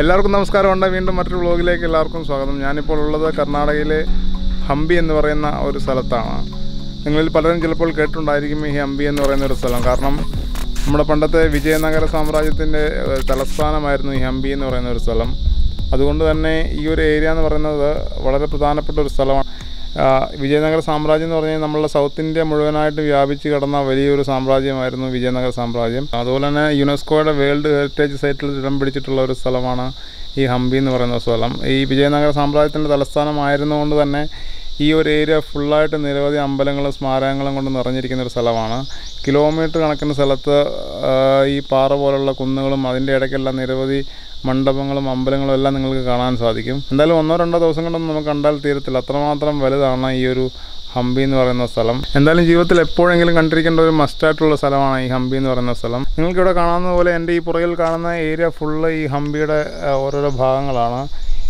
എല്ലാവർക്കും നമസ്കാരമുണ്ട് വീണ്ടും മറ്റൊരു വ്ളോഗിലേക്ക് എല്ലാവർക്കും സ്വാഗതം. ഞാനിപ്പോൾ ഉള്ളത് കർണാടകയിലെ ഹംപി എന്ന് പറയുന്ന ഒരു സ്ഥലത്താണ്. നിങ്ങളിൽ പലരും ചിലപ്പോൾ കേട്ടിട്ടുണ്ടായിരിക്കും ഈ ഹംപി എന്ന് പറയുന്ന ഒരു സ്ഥലം. കാരണം നമ്മുടെ പണ്ടത്തെ വിജയനഗര സാമ്രാജ്യത്തിന്റെ തലസ്ഥാനമായിരുന്നു ഈ ഹംപി എന്ന് പറയുന്ന ഒരു സ്ഥലം. അതുകൊണ്ട് തന്നെ ഈ ഒരു ഏരിയ എന്ന് പറയുന്നത് വളരെ പ്രധാനപ്പെട്ട ഒരു സ്ഥലമാണ്. വിജയനഗര സാമ്രാജ്യം എന്ന് പറഞ്ഞാൽ നമ്മളുടെ സൗത്ത് ഇന്ത്യ മുഴുവനായിട്ട് വ്യാപിച്ച് കിടന്ന വലിയൊരു സാമ്രാജ്യമായിരുന്നു വിജയനഗര സാമ്രാജ്യം. അതുപോലെ തന്നെ യുനെസ്കോയുടെ വേൾഡ് ഹെറിറ്റേജ് സൈറ്റിൽ ഇടം പിടിച്ചിട്ടുള്ള ഒരു സ്ഥലമാണ് ഈ ഹംപി എന്ന് പറയുന്ന സ്ഥലം. ഈ വിജയനഗര സാമ്രാജ്യത്തിന്റെ തലസ്ഥാനമായിരുന്നുകൊണ്ട് തന്നെ ഈ ഒരു ഏരിയ ഫുള്ളായിട്ട് നിരവധി അമ്പലങ്ങളും സ്മാരകങ്ങളും കൊണ്ട് നിറഞ്ഞിരിക്കുന്ന ഒരു സ്ഥലമാണ്. കിലോമീറ്റർ കണക്കിന് സ്ഥലത്ത് ഈ പാറ പോലുള്ള കുന്നുകളും അതിന്റെ ഇടയ്ക്കെല്ലാം നിരവധി മണ്ഡപങ്ങളും അമ്പലങ്ങളും എല്ലാം നിങ്ങൾക്ക് കാണാൻ സാധിക്കും. എന്തായാലും ഒന്നോ രണ്ടോ ദിവസം കൊണ്ടൊന്നും നമുക്ക് കണ്ടാൽ തീരത്തില്ല. അത്രമാത്രം വലുതാണ് ഈ ഒരു ഹംപി എന്ന് പറയുന്ന സ്ഥലം. എന്തായാലും ജീവിതത്തിൽ എപ്പോഴെങ്കിലും കണ്ടിരിക്കേണ്ട ഒരു മസ്റ്റ് ആയിട്ടുള്ള സ്ഥലമാണ് ഈ ഹംപി എന്ന് പറയുന്ന സ്ഥലം. നിങ്ങൾക്കിവിടെ കാണാവുന്ന പോലെ എന്റെ ഈ പുറകിൽ കാണുന്ന ഏരിയ ഫുള്ള് ഈ ഹംപിയുടെ ഓരോരോ ഭാഗങ്ങളാണ്.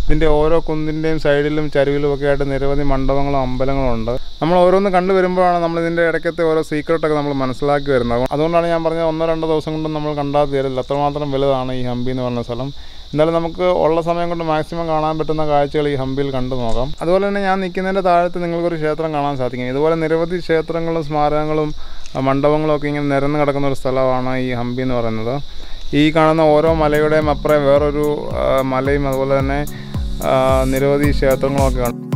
ഇതിന്റെ ഓരോ കുന്നിന്റെയും സൈഡിലും ചരിവിലും ഒക്കെ ആയിട്ട് നിരവധി മണ്ഡപങ്ങളും അമ്പലങ്ങളും ഉണ്ട്. നമ്മൾ ഓരോന്ന് കണ്ടു വരുമ്പോഴാണ് നമ്മൾ ഇതിന്റെ ഇടയ്ക്കത്തെ ഓരോ സീക്രട്ടൊക്കെ നമ്മൾ മനസ്സിലാക്കി വരുന്നത്. അതുകൊണ്ടാണ് ഞാൻ പറഞ്ഞത് ഒന്നോ രണ്ടോ ദിവസം കൊണ്ടും നമ്മൾ കണ്ടാൽ തീരില്ല അത്രമാത്രം വലുതാണ് ഈ ഹംപി എന്ന് പറയുന്ന സ്ഥലം. എന്തായാലും നമുക്ക് ഉള്ള സമയം കൊണ്ട് മാക്സിമം കാണാൻ പറ്റുന്ന കാഴ്ചകൾ ഈ ഹംപിയിൽ കണ്ടു നോക്കാം. അതുപോലെ തന്നെ ഞാൻ നിൽക്കുന്നതിന്റെ താഴത്ത് നിങ്ങൾക്കൊരു ക്ഷേത്രം കാണാൻ സാധിക്കും. ഇതുപോലെ നിരവധി ക്ഷേത്രങ്ങളും സ്മാരകങ്ങളും മണ്ഡപങ്ങളും ഒക്കെ ഇങ്ങനെ നിരന്ന് കിടക്കുന്ന ഒരു സ്ഥലമാണ് ഈ ഹംപി എന്ന് പറയുന്നത്. ഈ കാണുന്ന ഓരോ മലയുടെയും അപ്പുറം വേറൊരു മലയും അതുപോലെ തന്നെ നിരവധി ക്ഷേത്രങ്ങളൊക്കെ ഉണ്ട്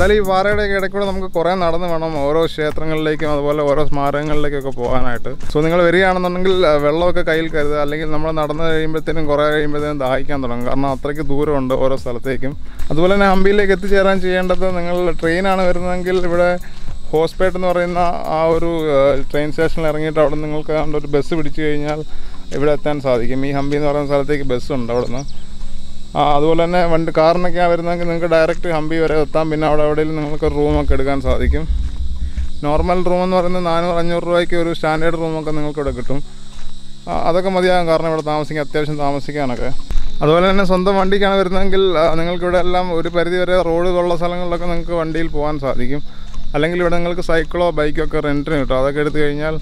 എന്തായാലും ഈ പാറയുടെ ഇടയ്ക്കൂടെ നമുക്ക് കുറേ നടന്ന് വേണം ഓരോ ക്ഷേത്രങ്ങളിലേക്കും അതുപോലെ ഓരോ സ്മാരകങ്ങളിലേക്കൊക്കെ പോകാനായിട്ട്. സോ നിങ്ങൾ വരികയാണെന്നുണ്ടെങ്കിൽ വെള്ളമൊക്കെ കയ്യിൽ കരുതുക. അല്ലെങ്കിൽ നമ്മൾ നടന്ന് കഴിയുമ്പോഴത്തേനും കുറേ കഴിയുമ്പോഴത്തേനും ദാഹിക്കാൻ തുടങ്ങും കാരണം അത്രയ്ക്ക് ദൂരമുണ്ട് ഓരോ സ്ഥലത്തേക്കും. അതുപോലെ തന്നെ ഹംപിയിലേക്ക് എത്തിച്ചേരാൻ ചെയ്യേണ്ടത് നിങ്ങൾ ട്രെയിനാണ് വരുന്നതെങ്കിൽ ഇവിടെ ഹോസ്പേട്ട് എന്ന് പറയുന്ന ആ ഒരു ട്രെയിൻ സ്റ്റേഷനിൽ ഇറങ്ങിയിട്ട് അവിടെ നിങ്ങൾക്ക് അവിടെ ഒരു ബസ് പിടിച്ചു കഴിഞ്ഞാൽ ഇവിടെ എത്താൻ സാധിക്കും. ഈ ഹംപി എന്ന് പറയുന്ന സ്ഥലത്തേക്ക് ബസ്സുണ്ട് അവിടെ നിന്ന് ആ അതുപോലെ തന്നെ വണ്ടി കാറിനൊക്കെ വരുന്നെങ്കിൽ നിങ്ങൾക്ക് ഡയറക്റ്റ് ഹംപി വരെ എത്താം. പിന്നെ അവിടെ എവിടെയെങ്കിലും നിങ്ങൾക്ക് റൂമൊക്കെ എടുക്കാൻ സാധിക്കും. നോർമൽ റൂം എന്ന് പറയുന്നത് നാനൂറ് അഞ്ഞൂറ് രൂപയ്ക്ക് ഒരു സ്റ്റാൻഡേർഡ് റൂമൊക്കെ നിങ്ങൾക്ക് ഇവിടെ കിട്ടും. അതൊക്കെ മതിയാകും. കാരണം ഇവിടെ താമസിക്കാൻ അത്യാവശ്യം താമസിക്കാനൊക്കെ. അതുപോലെ തന്നെ സ്വന്തം വണ്ടിക്കാണ് വരുന്നതെങ്കിൽ നിങ്ങൾക്ക് നിങ്ങൾക്കിവിടെ എല്ലാം ഒരു പരിധി വരെ റോഡ് ഉള്ള സ്ഥലങ്ങളിലൊക്കെ നിങ്ങൾക്ക് വണ്ടിയിൽ പോകാൻ സാധിക്കും. അല്ലെങ്കിൽ ഇവിടെ നിങ്ങൾക്ക് സൈക്കിളോ ബൈക്കോ ഒക്കെ റെന്റിന് കിട്ടും. അതൊക്കെ എടുത്തു കഴിഞ്ഞാൽ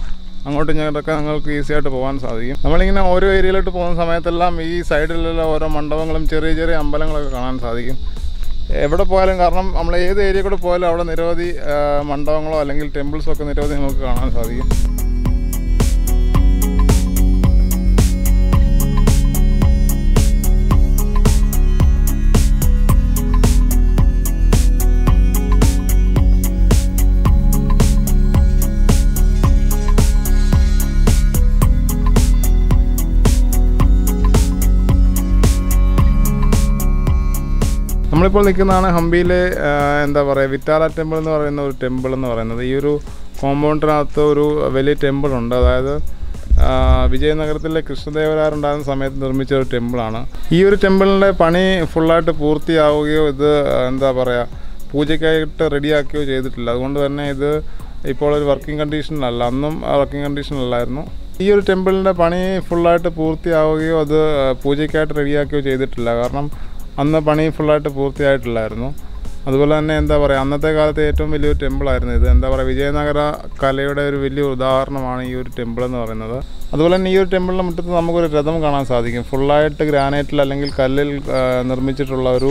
അങ്ങോട്ടും ഇങ്ങോട്ടൊക്കെ നിങ്ങൾക്ക് ഈസി ആയിട്ട് പോകാൻ സാധിക്കും. നമ്മളിങ്ങനെ ഓരോ ഏരിയയിലോട്ട് പോകുന്ന സമയത്തെല്ലാം ഈ സൈഡിലുള്ള ഓരോ മണ്ഡപങ്ങളും ചെറിയ ചെറിയ അമ്പലങ്ങളൊക്കെ കാണാൻ സാധിക്കും. എവിടെ പോയാലും കാരണം നമ്മൾ ഏത് ഏരിയ കൂടെ പോയാലും അവിടെ നിരവധി മണ്ഡപങ്ങളോ അല്ലെങ്കിൽ ടെമ്പിൾസോ ഒക്കെ നിരവധി നമുക്ക് കാണാൻ സാധിക്കും. നമ്മളിപ്പോൾ നിൽക്കുന്നതാണ് ഹംപിയിലെ എന്താ പറയുക വിറ്റാല ടെമ്പിൾ എന്ന് പറയുന്ന ഒരു ടെമ്പിൾ എന്ന് പറയുന്നത്. ഈ ഒരു കോമ്പൗണ്ടിനകത്ത് ഒരു വലിയ ടെമ്പിൾ ഉണ്ട്. അതായത് വിജയനഗരത്തിലെ കൃഷ്ണദേവരായർ ഉണ്ടാകുന്ന സമയത്ത് നിർമ്മിച്ച ഒരു ടെമ്പിളാണ്. ഈ ഒരു ടെമ്പിളിന്റെ പണി ഫുള്ളായിട്ട് പൂർത്തിയാവുകയോ ഇത് എന്താ പറയുക പൂജയ്ക്കായിട്ട് റെഡിയാക്കുകയോ ചെയ്തിട്ടില്ല. അതുകൊണ്ട് തന്നെ ഇത് ഇപ്പോൾ ഒരു വർക്കിംഗ് കണ്ടീഷനിലല്ല അന്നും വർക്കിംഗ് കണ്ടീഷനിലല്ലായിരുന്നു ഈ ഒരു ടെമ്പിളിന്റെ പണി ഫുള്ളായിട്ട് പൂർത്തിയാവുകയോ അത് പൂജയ്ക്കായിട്ട് റെഡിയാക്കുകയോ ചെയ്തിട്ടില്ല. കാരണം അന്ന് പണി ഫുള്ളായിട്ട് പൂർത്തിയായിട്ടില്ലായിരുന്നു. അതുപോലെ തന്നെ എന്താ പറയുക അന്നത്തെ കാലത്തെ ഏറ്റവും വലിയൊരു ടെമ്പിളായിരുന്നു ഇത്. എന്താ പറയുക വിജയനഗര കലയുടെ ഒരു വലിയ ഉദാഹരണമാണ് ഈ ഒരു ടെമ്പിൾ എന്ന് പറയുന്നത്. അതുപോലെ തന്നെ ഈ ഒരു ടെമ്പിളിന്റെ മുറ്റത്ത് നമുക്കൊരു രഥം കാണാൻ സാധിക്കും. ഫുള്ളായിട്ട് ഗ്രാനൈറ്റിൽ അല്ലെങ്കിൽ കല്ലിൽ നിർമ്മിച്ചിട്ടുള്ള ഒരു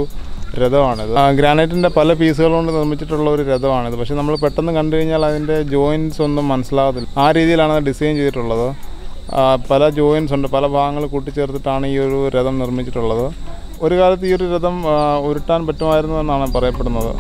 രഥമാണിത്. ഗ്രാനൈറ്റിന്റെ പല പീസുകൾ കൊണ്ട് നിർമ്മിച്ചിട്ടുള്ള ഒരു രഥമാണിത്. പക്ഷേ നമ്മൾ പെട്ടെന്ന് കണ്ടു കഴിഞ്ഞാൽ അതിന്റെ ജോയിൻസ് ഒന്നും മനസ്സിലാകത്തില്ല. ആ രീതിയിലാണ് അത് ഡിസൈൻ ചെയ്തിട്ടുള്ളത്. പല ജോയിൻസ് ഉണ്ട്. പല ഭാഗങ്ങൾ കൂട്ടിച്ചേർത്തിട്ടാണ് ഈ ഒരു രഥം നിർമ്മിച്ചിട്ടുള്ളത്. ഒരു കാലത്ത് ഈ ഒരു രഥം ഉരുട്ടാൻ പറ്റുമായിരുന്നു എന്നാണ് പറയപ്പെടുന്നത്.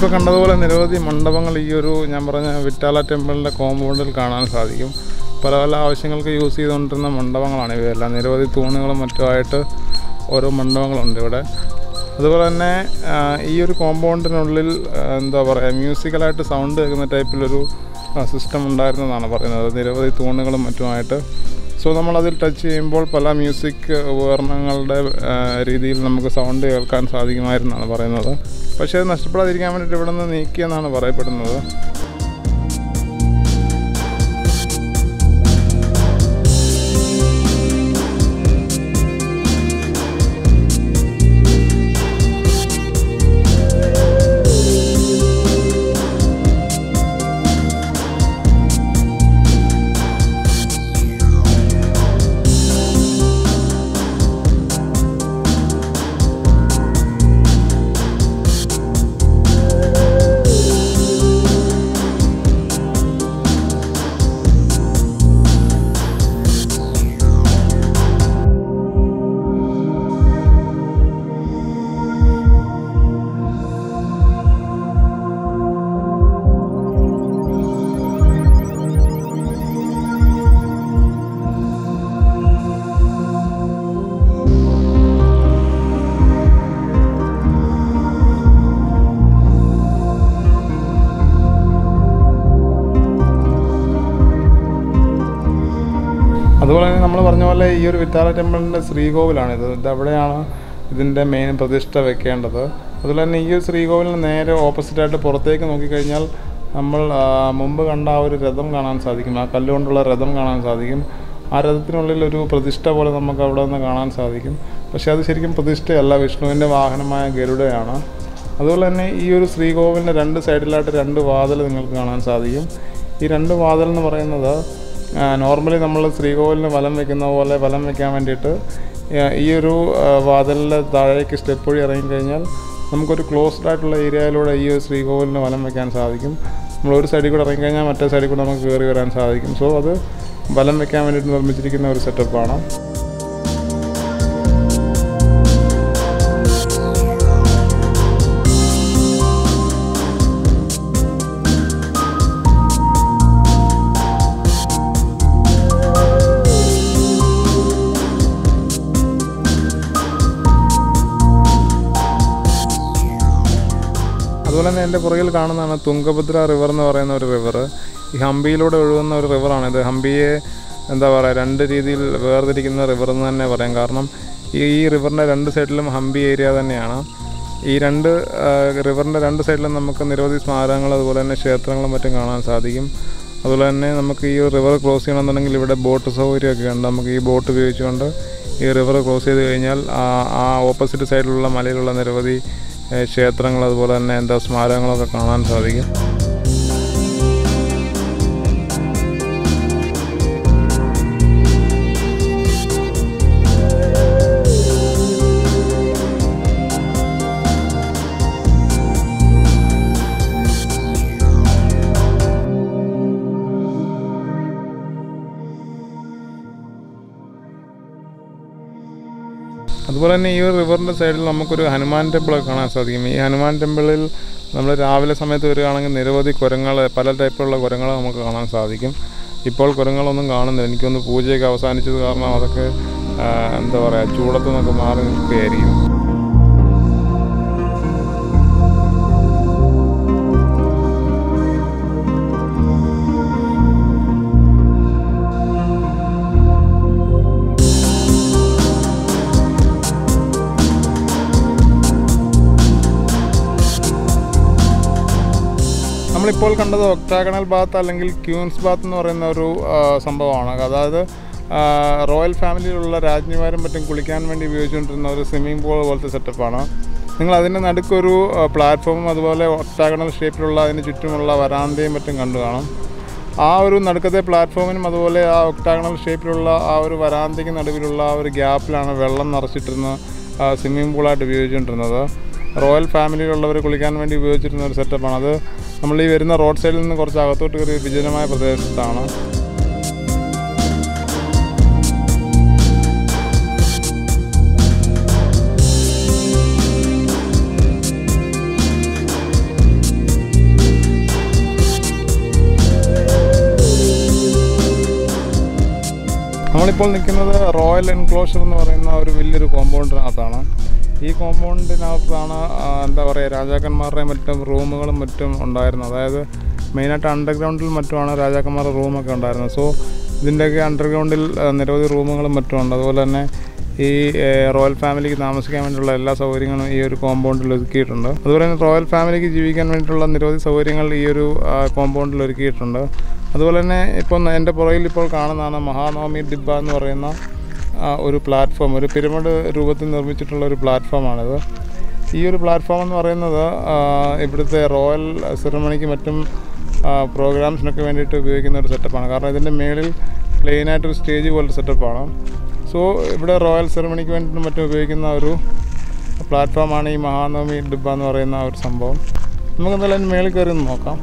നമ്മളിപ്പോൾ കണ്ടതുപോലെ നിരവധി മണ്ഡപങ്ങൾ ഈ ഒരു ഞാൻ പറഞ്ഞ വിറ്റാല ടെമ്പിളിന്റെ കോമ്പൗണ്ടിൽ കാണാൻ സാധിക്കും. പല പല ആവശ്യങ്ങൾക്ക് യൂസ് ചെയ്തുകൊണ്ടിരുന്ന മണ്ഡപങ്ങളാണ് ഇവയെല്ലാം. നിരവധി തൂണുകളും മറ്റുമായിട്ട് ഓരോ മണ്ഡപങ്ങളുണ്ട് ഇവിടെ. അതുപോലെ തന്നെ ഈ ഒരു കോമ്പൗണ്ടിനുള്ളിൽ എന്താ പറയുക മ്യൂസിക്കലായിട്ട് സൗണ്ട് കേൾക്കുന്ന ടൈപ്പിലൊരു സിസ്റ്റം ഉണ്ടായിരുന്നതാണ് പറയുന്നത്. നിരവധി തൂണുകളും മറ്റുമായിട്ട്. സോ നമ്മളതിൽ ടച്ച് ചെയ്യുമ്പോൾ പല മ്യൂസിക് ഉപകരണങ്ങളുടെ രീതിയിൽ നമുക്ക് സൗണ്ട് കേൾക്കാൻ സാധിക്കുമായിരുന്നാണ് പറയുന്നത്. പക്ഷേ അത് നഷ്ടപ്പെടാതിരിക്കാൻ വേണ്ടിയിട്ട് ഇവിടെ നിന്ന് നീക്കിയെന്നാണ് പറയപ്പെടുന്നത്. പറഞ്ഞ പോലെ ഈ ഒരു വിത്താല ടെമ്പിളിന്റെ ശ്രീകോവിലാണിത് ഇത് അവിടെയാണ് ഇതിന്റെ മെയിൻ പ്രതിഷ്ഠ വെക്കേണ്ടത്. അതുപോലെ തന്നെ ഈ ഒരു ശ്രീകോവിലിന് നേരെ ഓപ്പോസിറ്റായിട്ട് പുറത്തേക്ക് നോക്കിക്കഴിഞ്ഞാൽ നമ്മൾ മുമ്പ് കണ്ട ആ ഒരു രഥം കാണാൻ സാധിക്കും. ആ കല്ലുകൊണ്ടുള്ള രഥം കാണാൻ സാധിക്കും. ആ രഥത്തിനുള്ളിൽ ഒരു പ്രതിഷ്ഠ പോലെ നമുക്ക് അവിടെ നിന്ന് കാണാൻ സാധിക്കും. പക്ഷേ അത് ശരിക്കും പ്രതിഷ്ഠയല്ല. വിഷ്ണുവിന്റെ വാഹനമായ ഗരുഡയാണ്. അതുപോലെ തന്നെ ഈ ഒരു ശ്രീകോവിലിന്റെ രണ്ട് സൈഡിലായിട്ട് രണ്ട് വാതിൽ നിങ്ങൾക്ക് കാണാൻ സാധിക്കും. ഈ രണ്ട് വാതിൽ എന്ന് പറയുന്നത് നോർമലി നമ്മൾ ശ്രീകോവിലിന് വലം വെക്കുന്ന പോലെ വലം വെക്കാൻ വേണ്ടിയിട്ട് ഈ ഒരു വാതിലിന്റെ താഴേക്ക് സ്റ്റെപ്പ് വഴി ഇറങ്ങിക്കഴിഞ്ഞാൽ നമുക്കൊരു ക്ലോസ്ഡ് ആയിട്ടുള്ള ഏരിയയിലൂടെ ഈ ഒരു ശ്രീകോവിലിന് വലം വെക്കാൻ സാധിക്കും. നമ്മൾ ഒരു സൈഡിൽ കൂടെ ഇറങ്ങിക്കഴിഞ്ഞാൽ മറ്റേ സൈഡിൽ കൂടെ നമുക്ക് കയറി വരാൻ സാധിക്കും. സോ അത് വലം വെക്കാൻ വേണ്ടിയിട്ട് നിർമ്മിച്ചിരിക്കുന്ന ഒരു സെറ്റപ്പാണ് തന്നെ എന്റെ പുറകിൽ കാണുന്നതാണ് തുങ്കഭദ്ര റിവർ എന്ന് പറയുന്ന ഒരു റിവർ ഈ ഹംപിയിലൂടെ ഒഴുകുന്ന ഒരു റിവറാണ് ഇത്. ഹംപിയെ എന്താ പറയുക രണ്ട് രീതിയിൽ വേർതിരിക്കുന്ന റിവർ എന്ന് തന്നെ പറയാം. കാരണം ഈ റിവറിന്റെ രണ്ട് സൈഡിലും ഹംപി ഏരിയ തന്നെയാണ്. ഈ രണ്ട് റിവറിന്റെ രണ്ട് സൈഡിലും നമുക്ക് നിരവധി സ്മാരകങ്ങൾ അതുപോലെ തന്നെ ക്ഷേത്രങ്ങളും മറ്റും കാണാൻ സാധിക്കും. അതുപോലെ തന്നെ നമുക്ക് ഈ റിവർ ക്രോസ് ചെയ്യണമെന്നുണ്ടെങ്കിൽ ഇവിടെ ബോട്ട് സൗകര്യമൊക്കെ ഉണ്ട്. നമുക്ക് ഈ ബോട്ട് ഉപയോഗിച്ചുകൊണ്ട് ഈ റിവർ ക്രോസ് ചെയ്ത് കഴിഞ്ഞാൽ ആ ഓപ്പോസിറ്റ് സൈഡിലുള്ള മലയിലുള്ള നിരവധി ക്ഷേത്രങ്ങൾ അതുപോലെ തന്നെ എന്താ സ്മാരകങ്ങളൊക്കെ കാണാൻ സാധിക്കും. അതുപോലെ തന്നെ ഈ റിവറിന്റെ സൈഡിൽ നമുക്കൊരു ഹനുമാൻ ടെമ്പിളൊക്കെ കാണാൻ സാധിക്കും. ഈ ഹനുമാൻ ടെമ്പിളിൽ നമ്മൾ രാവിലെ സമയത്ത് വരികയാണെങ്കിൽ നിരവധി കുരങ്ങൾ പല ടൈപ്പിലുള്ള കുരങ്ങൾ നമുക്ക് കാണാൻ സാധിക്കും. ഇപ്പോൾ കുരങ്ങളൊന്നും കാണുന്നില്ല. എനിക്കൊന്ന് പൂജയൊക്കെ അവസാനിച്ചത് കാരണം അതൊക്കെ എന്താ പറയുക ചൂടത്തു നിന്നൊക്കെ മാറി നിൽക്കുകയായിരിക്കും. നമ്മളിപ്പോൾ കണ്ടത് ഒക്ടാഗണൽ ബാത്ത് അല്ലെങ്കിൽ ക്യൂൻസ് ബാത്ത് എന്ന് പറയുന്ന ഒരു സംഭവമാണ്. അതായത് റോയൽ ഫാമിലിയിലുള്ള രാജ്ഞിമാരും മറ്റും കുളിക്കാൻ വേണ്ടി ഉപയോഗിച്ചുകൊണ്ടിരുന്ന ഒരു സ്വിമ്മിംഗ് പൂൾ പോലത്തെ സെറ്റപ്പാണ്. നിങ്ങൾ അതിന്റെ നടുക്കൊരു പ്ലാറ്റ്ഫോമും അതുപോലെ ഒക്ടാഗണൽ ഷേപ്പിലുള്ള അതിന് ചുറ്റുമുള്ള വരാന്തയും മറ്റും കണ്ടു കാണും. ആ ഒരു നടുക്കത്തെ പ്ലാറ്റ്ഫോമിനും അതുപോലെ ആ ഒക്ടാഗണൽ ഷേപ്പിലുള്ള ആ ഒരു വരാന്തയ്ക്ക് നടുവിലുള്ള ആ ഒരു ഗ്യാപ്പിലാണ് വെള്ളം നിറച്ചിട്ടിരുന്ന സ്വിമ്മിംഗ് പൂളായിട്ട് ഉപയോഗിച്ചുകൊണ്ടിരുന്നത്. റോയൽ ഫാമിലിയിലുള്ളവർ കുളിക്കാൻ വേണ്ടി ഉപയോഗിച്ചിരുന്ന ഒരു സെറ്റപ്പാണ്. അത് നമ്മൾ ഈ വരുന്ന റോഡ് സൈഡിൽ നിന്ന് കുറച്ച് അകത്തോട്ട് കയറി വിജനമായ പ്രദേശത്താണ്. നമ്മളിപ്പോൾ നിൽക്കുന്നത് റോയൽ എൻക്ലോഷർ എന്ന് പറയുന്ന ഒരു വലിയൊരു കോമ്പൗണ്ടിനകത്താണ് ഈ കോമ്പൗണ്ടിനകത്താണ് എന്താ പറയുക രാജാക്കന്മാരുടെ മറ്റും റൂമുകളും മറ്റും ഉണ്ടായിരുന്നത്. അതായത് മെയിനായിട്ട് അണ്ടർഗ്രൗണ്ടിൽ മറ്റുമാണ് രാജാക്കന്മാരുടെ റൂമൊക്കെ ഉണ്ടായിരുന്നത്. സോ ഇതിന്റെയൊക്കെ അണ്ടർഗ്രൗണ്ടിൽ നിരവധി റൂമുകളും മറ്റും ഉണ്ട് അതുപോലെ തന്നെ ഈ റോയൽ ഫാമിലിക്ക് താമസിക്കാൻ വേണ്ടിയുള്ള എല്ലാ സൗകര്യങ്ങളും ഈ ഒരു കോമ്പൗണ്ടിൽ ഒരുക്കിയിട്ടുണ്ട്. അതുപോലെ തന്നെ റോയൽ ഫാമിലിക്ക് ജീവിക്കാൻ വേണ്ടിയിട്ടുള്ള നിരവധി സൗകര്യങ്ങൾ ഈ ഒരു കോമ്പൗണ്ടിൽ ഒരുക്കിയിട്ടുണ്ട്. അതുപോലെ തന്നെ ഇപ്പം എന്റെ പുറകിൽ ഇപ്പോൾ കാണുന്നതാണ് മഹാനവമി ഡിബ്ബ എന്ന് പറയുന്ന ഒരു പ്ലാറ്റ്ഫോം ഒരു പിരമിഡ് രൂപത്തിൽ നിർമ്മിച്ചിട്ടുള്ള ഒരു പ്ലാറ്റ്ഫോമാണിത് ഈ ഒരു പ്ലാറ്റ്ഫോം എന്ന് പറയുന്നത് ഇവിടുത്തെ റോയൽ സെറമണിക്ക് മറ്റും പ്രോഗ്രാംസിനൊക്കെ വേണ്ടിയിട്ട് ഉപയോഗിക്കുന്ന ഒരു സെറ്റപ്പാണ് കാരണം ഇതിന്റെ മേളിൽ പ്ലെയിനായിട്ടൊരു സ്റ്റേജ് പോലത്തെ സെറ്റപ്പാണ് സോ ഇവിടെ റോയൽ സെറമണിക്ക് വേണ്ടിയിട്ട് മറ്റും ഉപയോഗിക്കുന്ന ഒരു പ്ലാറ്റ്ഫോമാണ് ഈ മഹാനവമി ഡിബ്ബ എന്ന് പറയുന്ന ഒരു സംഭവം. നമുക്ക് എന്തായാലും അതിന് മേളിൽ കയറി നോക്കാം.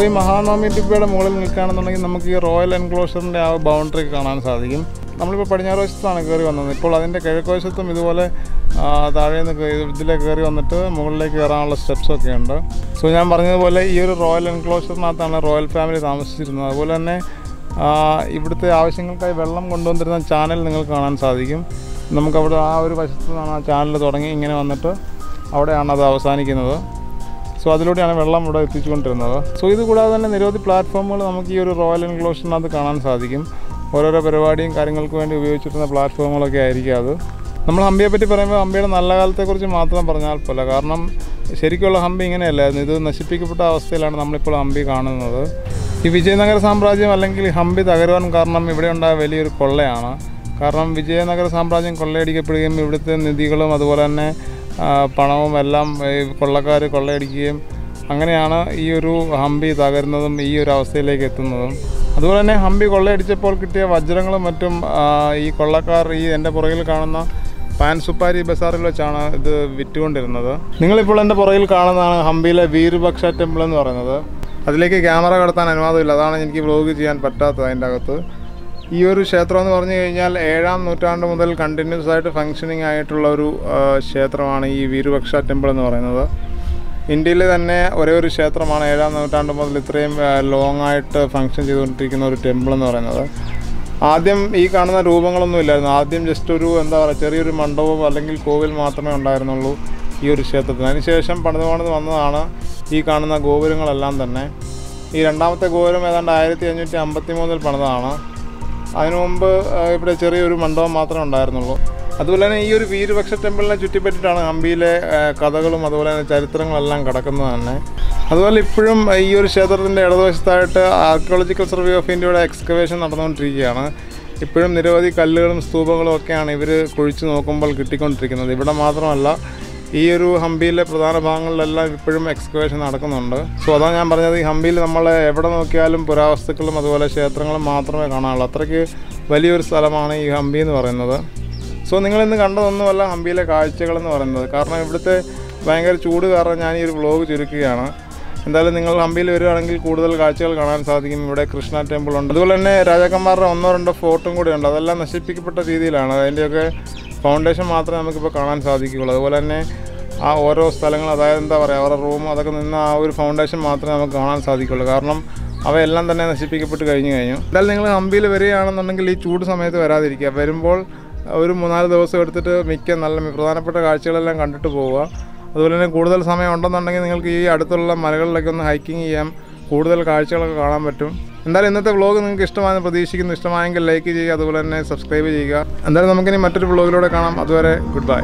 സോ ഈ മഹാനവമി ടിപ്പയുടെ മുകളിൽ നിൽക്കുകയാണെന്നുണ്ടെങ്കിൽ നമുക്ക് ഈ റോയൽ എൻക്ലോഷറിന്റെ ആ ബൗണ്ടറി കാണാൻ സാധിക്കും. നമ്മളിപ്പോൾ പടിഞ്ഞാറ് വശത്താണ് കയറി വന്നത്. ഇപ്പോൾ അതിന്റെ കിഴക്കുവശത്തും ഇതുപോലെ താഴെ നിന്ന് ഇതിലേക്ക് കയറി വന്നിട്ട് മുകളിലേക്ക് കയറാനുള്ള സ്റ്റെപ്സൊക്കെ ഉണ്ട്. സോ ഞാൻ പറഞ്ഞതുപോലെ ഈ ഒരു റോയൽ എൻക്ലോഷറിനകത്താണ് റോയൽ ഫാമിലി താമസിച്ചിരുന്നത്. അതുപോലെ തന്നെ ഇവിടുത്തെ ആവശ്യങ്ങൾക്കായി വെള്ളം കൊണ്ടുവന്നിരുന്ന ചാനൽ നിങ്ങൾക്ക് കാണാൻ സാധിക്കും. നമുക്കവിടെ ആ ഒരു വശത്തു നിന്നാണ് ആ ചാനൽ തുടങ്ങി ഇങ്ങനെ വന്നിട്ട് അവിടെയാണ് അത് അവസാനിക്കുന്നത്. സോ അതിലൂടെയാണ് വെള്ളം ഇവിടെ എത്തിച്ചുകൊണ്ടിരുന്നത്. സോ ഇത് കൂടാതെ തന്നെ നിരവധി പ്ലാറ്റ്ഫോമുകൾ നമുക്ക് ഈ ഒരു റോയൽ എൻക്ലോഷറിനകത്ത് കാണാൻ സാധിക്കും. ഓരോരോ പരിപാടിയും കാര്യങ്ങൾക്ക് വേണ്ടി ഉപയോഗിച്ചിരുന്ന പ്ലാറ്റ്ഫോമുകളൊക്കെ ആയിരിക്കും അത്. നമ്മൾ ഹംപിയെ പറ്റി പറയുമ്പോൾ ഹംപിയുടെ നല്ല കാലത്തെക്കുറിച്ച് മാത്രം പറഞ്ഞാൽ പോലെ കാരണം ശരിക്കുള്ള ഹംപി ഇങ്ങനെയല്ലായിരുന്നു. ഇത് നശിപ്പിക്കപ്പെട്ട അവസ്ഥയിലാണ് നമ്മളിപ്പോൾ ഹംപി കാണുന്നത്. ഈ വിജയനഗര സാമ്രാജ്യം അല്ലെങ്കിൽ ഹംപി തകരുവാൻ കാരണം ഇവിടെ ഉണ്ടായ വലിയൊരു കൊള്ളയാണ്. കാരണം വിജയനഗര സാമ്രാജ്യം കൊള്ളയടിക്കപ്പെടുകയും ഇവിടുത്തെ നിധികളും അതുപോലെ തന്നെ പണവും എല്ലാം കൊള്ളക്കാർ കൊള്ളയടിക്കുകയും അങ്ങനെയാണ് ഈ ഒരു ഹംപി തകരുന്നതും ഈ ഒരു അവസ്ഥയിലേക്ക് എത്തുന്നതും. അതുപോലെ തന്നെ ഹംപി കൊള്ളയടിച്ചപ്പോൾ കിട്ടിയ വജ്രങ്ങളും മറ്റും ഈ കൊള്ളക്കാർ ഈ എന്റെ പുറകിൽ കാണുന്ന പാൻ സുപ്പാരി ബസാറിൽ വെച്ചാണ് ഇത് വിറ്റുകൊണ്ടിരുന്നത്. നിങ്ങളിപ്പോൾ എന്റെ പുറകിൽ കാണുന്നതാണ് ഹംപിയിലെ വീരുപക്ഷ ടെമ്പിൾ എന്ന് പറയുന്നത്. അതിലേക്ക് ക്യാമറ കടത്താൻ അനുവാദമില്ല. അതാണ് എനിക്ക് വ്ലോഗ് ചെയ്യാൻ പറ്റാത്തത് അതിന്റെ അകത്ത്. ഈ ഒരു ക്ഷേത്രം എന്ന് പറഞ്ഞു കഴിഞ്ഞാൽ ഏഴാം നൂറ്റാണ്ട് മുതൽ കണ്ടിന്യൂസ് ആയിട്ട് ഫങ്ഷനിങ് ആയിട്ടുള്ള ഒരു ക്ഷേത്രമാണ് ഈ വീരുപക്ഷ ടെമ്പിൾ എന്ന് പറയുന്നത്. ഇന്ത്യയിൽ തന്നെ ഒരേ ഒരു ക്ഷേത്രമാണ് ഏഴാം നൂറ്റാണ്ട് മുതൽ ഇത്രയും ലോങ് ആയിട്ട് ഫങ്ഷൻ ചെയ്തുകൊണ്ടിരിക്കുന്ന ഒരു ടെമ്പിൾ എന്ന് പറയുന്നത്. ആദ്യം ഈ കാണുന്ന രൂപങ്ങളൊന്നും ഇല്ലായിരുന്നു. ആദ്യം ജസ്റ്റ് ഒരു എന്താ പറയുക ചെറിയൊരു മണ്ഡപം അല്ലെങ്കിൽ കോവിൽ മാത്രമേ ഉണ്ടായിരുന്നുള്ളൂ ഈ ഒരു ക്ഷേത്രത്തിന്. അതിനുശേഷം പണിത് പണിത് വന്നതാണ് ഈ കാണുന്ന ഗോപുരങ്ങളെല്ലാം തന്നെ. ഈ രണ്ടാമത്തെ ഗോപുരം ഏതാണ്ട് ആയിരത്തി അഞ്ഞൂറ്റി അമ്പത്തി മൂന്നിൽ പണിതാണ്. അതിനു മുമ്പ് ഇവിടെ ചെറിയൊരു മണ്ഡപം മാത്രമേ ഉണ്ടായിരുന്നുള്ളൂ. അതുപോലെ തന്നെ ഈ ഒരു വീരപക്ഷ ടെമ്പിളിനെ ചുറ്റിപ്പറ്റിയിട്ടാണ് ഹംപിയിലെ കഥകളും അതുപോലെ തന്നെ ചരിത്രങ്ങളെല്ലാം കിടക്കുന്നത് തന്നെ. അതുപോലെ ഇപ്പോഴും ഈ ഒരു ക്ഷേത്രത്തിന്റെ ഇടതുവശത്തായിട്ട് ആർക്കിയോളജിക്കൽ സർവേ ഓഫ് ഇന്ത്യയുടെ എക്സ്കവേഷൻ നടന്നുകൊണ്ടിരിക്കുകയാണ്. ഇപ്പോഴും നിരവധി കല്ലുകളും സ്തൂപങ്ങളും ഒക്കെയാണ് ഇവർ കുഴിച്ചു നോക്കുമ്പോൾ കിട്ടിക്കൊണ്ടിരിക്കുന്നത്. ഇവിടെ മാത്രമല്ല ഈ ഒരു ഹംപിയിലെ പ്രധാന ഭാഗങ്ങളിലെല്ലാം ഇപ്പോഴും എക്സ്കവേഷൻ നടക്കുന്നുണ്ട്. സോ അതാണ് ഞാൻ പറഞ്ഞത് ഈ ഹംപിയിൽ നമ്മൾ എവിടെ നോക്കിയാലും പുരാവസ്തുക്കളും അതുപോലെ ക്ഷേത്രങ്ങളും മാത്രമേ കാണാനുള്ളൂ. അത്രയ്ക്ക് വലിയൊരു സ്ഥലമാണ് ഈ ഹംപി എന്ന് പറയുന്നത്. സോ നിങ്ങളിന്ന് കണ്ടതൊന്നുമല്ല ഹംപിയിലെ കാഴ്ചകളെന്ന് പറയുന്നത്. കാരണം ഇവിടുത്തെ ഭയങ്കര ചൂട് കാരണം ഞാൻ ഈ ഒരു വ്ലോഗ് ചുരുക്കുകയാണ്. എന്തായാലും നിങ്ങൾ ഹംപിയിൽ വരികയാണെങ്കിൽ കൂടുതൽ കാഴ്ചകൾ കാണാൻ സാധിക്കും. ഇവിടെ കൃഷ്ണ ടെമ്പിൾ ഉണ്ട്. അതുപോലെ തന്നെ രാജാക്കന്മാരുടെ ഒന്നോ രണ്ടോ ഫോർട്ടും കൂടി ഉണ്ട്. അതെല്ലാം നശിപ്പിക്കപ്പെട്ട രീതിയിലാണ്. അതിന്റെയൊക്കെ ഫൗണ്ടേഷൻ മാത്രമേ നമുക്കിപ്പോൾ കാണാൻ സാധിക്കുകയുള്ളൂ. അതുപോലെ തന്നെ ആ ഓരോ സ്ഥലങ്ങൾ അതായത് എന്താ പറയുക അവരുടെ റൂം അതൊക്കെ നിന്ന് ആ ഒരു ഫൗണ്ടേഷൻ മാത്രമേ നമുക്ക് കാണാൻ സാധിക്കുകയുള്ളൂ. കാരണം അവയെല്ലാം തന്നെ നശിപ്പിക്കപ്പെട്ട് കഴിഞ്ഞു കഴിഞ്ഞു. എന്തായാലും നിങ്ങൾ ഹമ്പിയിൽ വരികയാണെന്നുണ്ടെങ്കിൽ ഈ ചൂട് സമയത്ത് വരാതിരിക്കുക. വരുമ്പോൾ ഒരു മൂന്നാൽ ദിവസം എടുത്തിട്ട് മിക്ക നല്ല പ്രധാനപ്പെട്ട കാഴ്ചകളെല്ലാം കണ്ടിട്ട് പോവുക. അതുപോലെ തന്നെ കൂടുതൽ സമയം ഉണ്ടെന്നുണ്ടെങ്കിൽ നിങ്ങൾക്ക് ഈ അടുത്തുള്ള മലകളിലൊക്കെ ഒന്ന് ഹൈക്കിങ് ചെയ്യാം. കൂടുതൽ കാഴ്ചകളൊക്കെ കാണാൻ പറ്റും. എന്തായാലും ഇന്നത്തെ വ്ലോഗ് നിങ്ങൾക്ക് ഇഷ്ടമാണെന്ന് പ്രതീക്ഷിക്കുന്നു. ഇഷ്ടമായെങ്കിൽ ലൈക്ക് ചെയ്യുക അതുപോലെ തന്നെ സബ്സ്ക്രൈബ് ചെയ്യുക. എന്തായാലും നമുക്കിനി മറ്റൊരു വ്ലോഗിലൂടെ കാണാം. അതുവരെ ഗുഡ് ബൈ